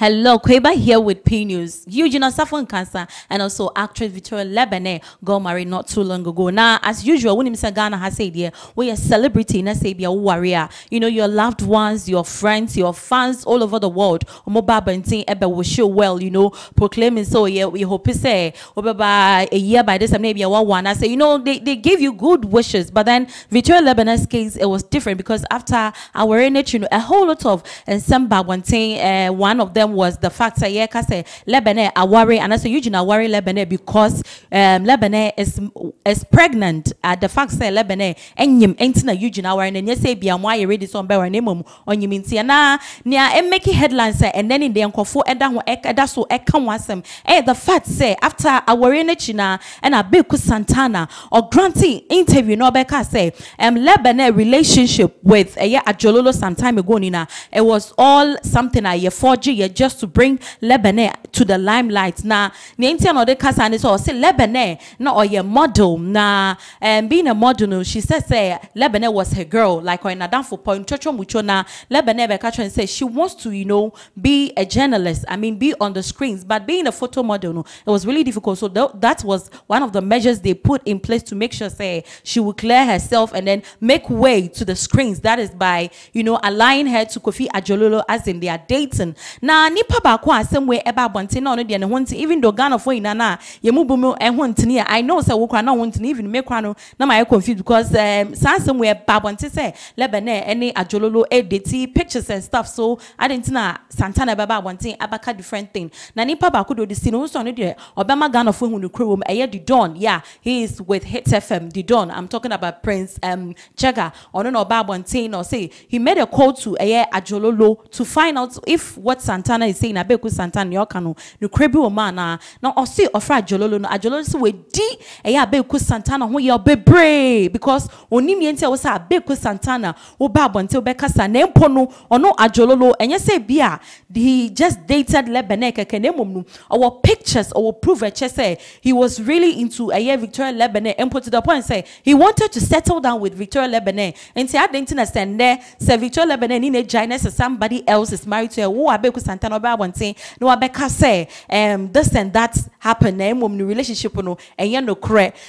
Hello, Kweba here with P News. Eugene Osafo Nkansah and also actress Victoria Lebene got married not too long ago. Now, as usual, when Mr. Ghana has said, yeah, we are celebrity, na say be a warrior. You know, your loved ones, your friends, your fans all over the world. Omo baba nti ebe will show well, you know, proclaiming so yeah, we hope by a year by this time maybe a one. I say, you know, they, they give you good wishes, but then Victoria Lebene's case it was different because after our in you know, a whole lot of and some one thing, uh, one of them was the fact that yeah, say eh, Lebene worry, and I say Eugene worry Lebene because um Lebene is is pregnant. At the fact say Lebene enyim entina Eugene aware and yes say bia mo aye ready so mbe na mom onyim ntia na nia e make headlines eh, and then in the nkofo eda ho eda so eka ho asem eh the fact say after aware eh, na china and abeiku santana or granting interview no beka say um Lebene relationship with uh, yeah adjorlolo some time ago nina it was all something I 4G yeah, just to bring Lebene to the limelight. Na ni enti na ode kasa ni so say Lebene na oye model na um, being a model she says say Lebene was her girl like on Adam for point chocho mucho na Lebene catch and say she wants to you know be a journalist. I mean be on the screens but being a photo model no it was really difficult. So th that was one of the measures they put in place to make sure say she would clear herself and then make way to the screens. That is by you know aligning her to Kofi Adjorlolo as in they are dating. Na nipa baako asɛm wei ɛba na ɔno deɛ ne ho even though ghana fo nyinaa na yɛ mu bum ɛho ntini a i know sɛ wo kora na ho ntini even me kora no na ma yɛ confused because um, saa asɛm wei ɛba abɔnten sɛ lɛbɛnɛ ɛne adjorlolo ɛdeti pictures and stuff so adi nti na santana ɛbɛba abɔnten abaka different thing. Na nipa baako de odi si no nso ɔno deɛ ɔbɛma ghana fo ehun ne kuro wɔm ɛyɛ yeah he is with hitz fm the don i'm talking about prince um, chega ɔno na ɔba abɔnten na ɔsɛ he made a call to ɛyɛ adjorlolo to find out if what santana is saying abeiku santana yɛ ɔka no nukuri bi wɔ mu ana na ɔsi ɔfra adjorlolo no adjorlolo si wadi ɛyɛ abeiku santana ho yɛ ɔbebree because onim yɛn ti a wɔsɛ abeiku santana wɔba abɔnten wɔbɛkasa na mpo no ɔno adjorlolo ɛnyɛ sɛ bi he just dated lebene kɛkɛ na emom no ɔwɔ pictures ɔwɔ proof ɛkyɛ sɛ he was really into ɛyɛ victoria lebene mpo to the point sɛ he wanted to settle down with victoria lebene nti adanti na sɛ nnɛ sɛ victoria lebene ni na gya na sɛ somebody else is married to her wo abeiku santana wabɛka sɛ um, this and that happen na emom no relationship no no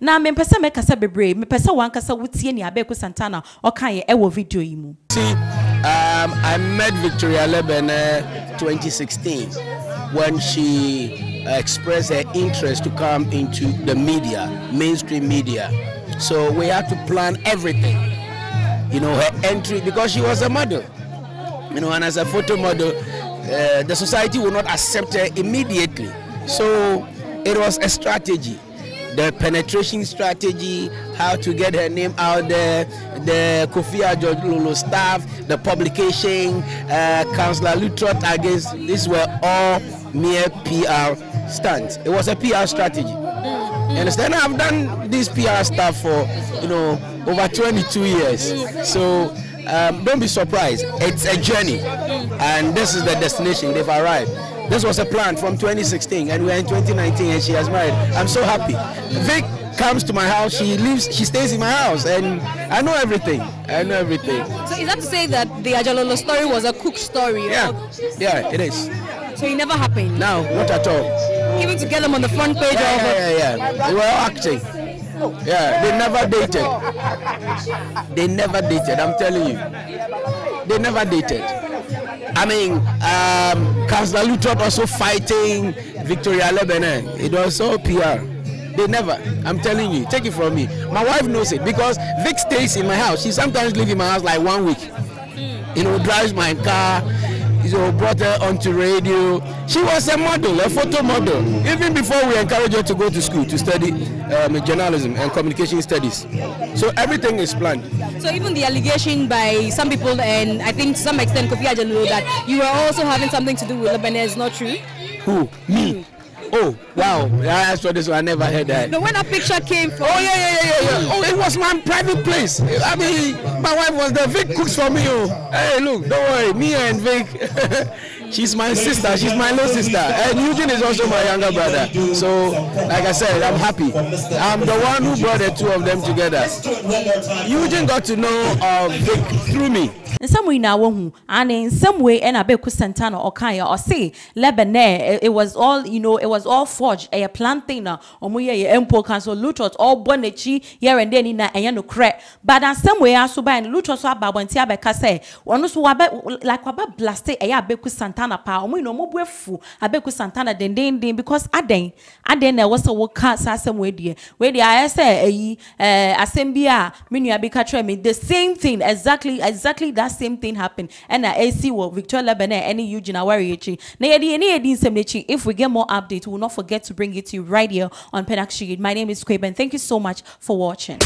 na wankasa wotie ne abeiku santana video mu. Um, I met Victoria Lebene 2016 when she expressed her interest to come into the media, mainstream media. So we had to plan everything. You know, her entry because she was a model. You know, and as a photo model, uh, the society will not accept her immediately. So it was a strategy. The penetration strategy, how to get her name out there, the Kofi Adjorlolo staff, the publication, uh, Counsellor Lutterodt against, these were all mere PR stunts. It was a PR strategy. You understand? I've done this PR stuff for, you know, over 22 years. So um, don't be surprised. It's a journey, and this is the destination. They've arrived. This was a plan from 2016, and we're in 2019, and she has married. I'm so happy. Vic comes to my house. She lives. She stays in my house, and I know everything. I know everything. So is that to say that the Adjorlolo story was a cook story? Yeah, yeah, it is. So it never happened. Now, not at all. Even to get them on the front page Yeah, of. yeah, yeah, yeah. They were acting. Yeah, they never dated. They never dated. I'm telling you, they never dated. I mean, um, Councillor Lutrot also fighting Victoria Lebanon. It was all PR. They never. I'm telling you. Take it from me. My wife knows it because Vic stays in my house. She sometimes lives in my house like one week. You know, drives my car. You brought her onto radio. She was a model, a photo model. Even before we encouraged her to go to school to study um, journalism and communication studies. So everything is planned. So even the allegation by some people and I think to some extent Kofi Adjorlolo that you were also having something to do with Lebene is not true. Who? Me? Oh, wow. I saw this one. I never heard that. No, when that picture came from. Oh yeah, yeah, yeah, yeah, yeah. Oh, it was my private place. I mean, my wife was there. Vic cooks for me. Oh, hey, look, don't worry. Me and Vic. she's my sister. She's my little sister. Eh, and Eugene is also my younger brother. So, like I said, I'm happy. I'm the one who brought the two of them together. Eugene got to know uh, Vic through me. nsɛm yi na wahu and in some way ɛna beku santana ɔkaeɛ ɔse lebene it, it was all you know it was all forged ɛyɛ plantain na ɔmo yɛ yɛ mpo kan so lutterodt ɔbɔ n'akyi yɛrɛ ndɛ ni na ɛyɛ no korɛ but wei aso ban lutterodt so aba abɔnten abɛka sɛ ɔno so wabɛ like waba blaste ɛyɛ abeiku santana paa ɔmo yi na ɔmo bu efu abeiku santana dendenden because adɛn adɛn na ɛwɔ sɛ wɔka saa asɛm wei deɛ wei deɛ ayɛ sɛ ɛyi ɛɛ asɛm a me nua bi ka the same thing exactly exactly that same thing happen. Ɛna ɛsi wɔ victoria lebene ɛne eugene awari akyi na yɛde yɛne yɛdi nsɛm n'akyi if we get more updates we will not forget to bring it to you right here on penak my name is Quaben thank you so much for watching